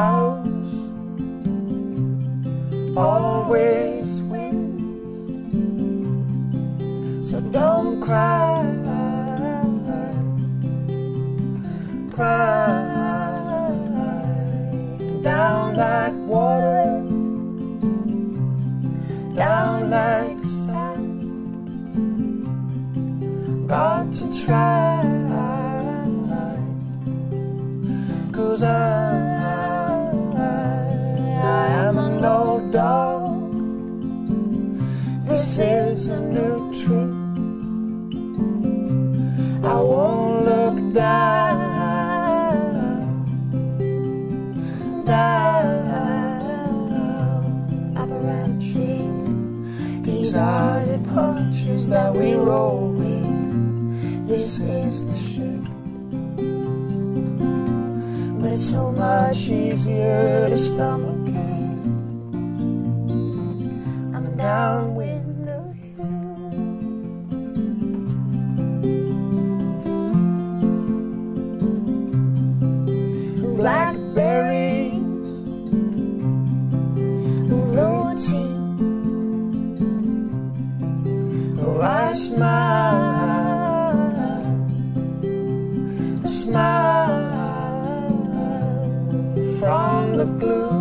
house always wins. So don't cry, cry down like water, down like sand. Got to try, cause I, These are the punches that we roll with. This is the shit. But it's so much easier to stomach smile, smile from the blue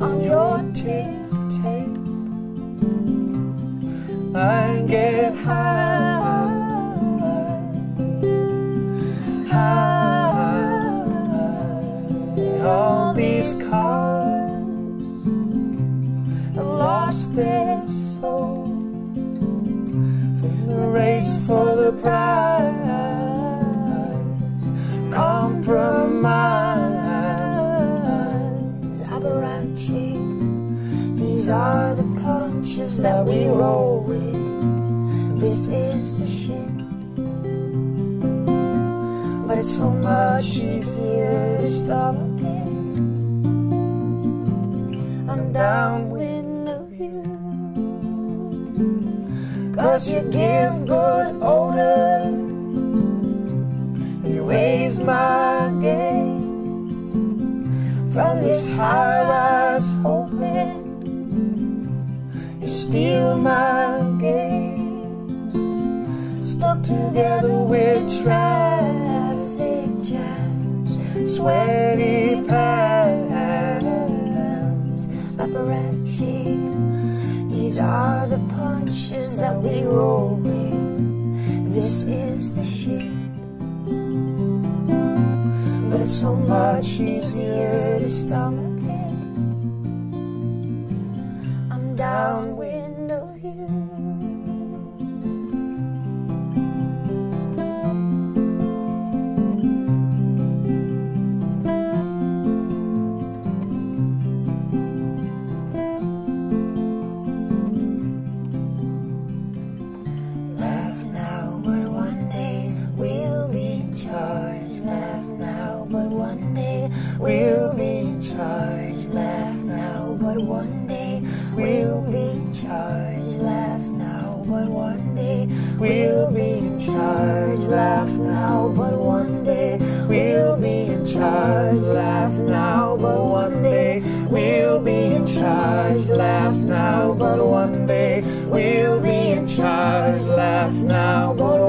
on your tape, tape. I get high, high. All these cars lost their soul are the punches that we roll with. This is the shit. But it's so much easier to stop again. I'm downwind of you. Cause you give good odor. And you raise my game. From this hoping. You steal my games. Stuck together with traffic jams. Sweaty pants. Paparazzi. These are the punches that we roll with. This is the shit. But it's so much easier to stomach it. Downwind of you. Laugh now, but one day we'll be now, but one day we'll be now, but one day we'll be in charge. Laugh now, but one day we'll be in charge. Laugh now, but one day we'll be in charge. Laugh now, but one day we'll be in charge. Laugh now, but one day we'll be in charge. Laugh now, but